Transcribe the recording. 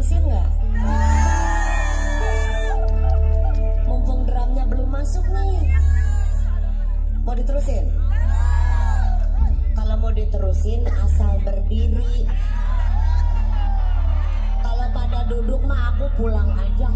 Terusin nggak? Mumpung drumnya belum masuk nih. Mau diterusin? Kalau mau diterusin asal berdiri. Kalau pada duduk mah aku pulang aja.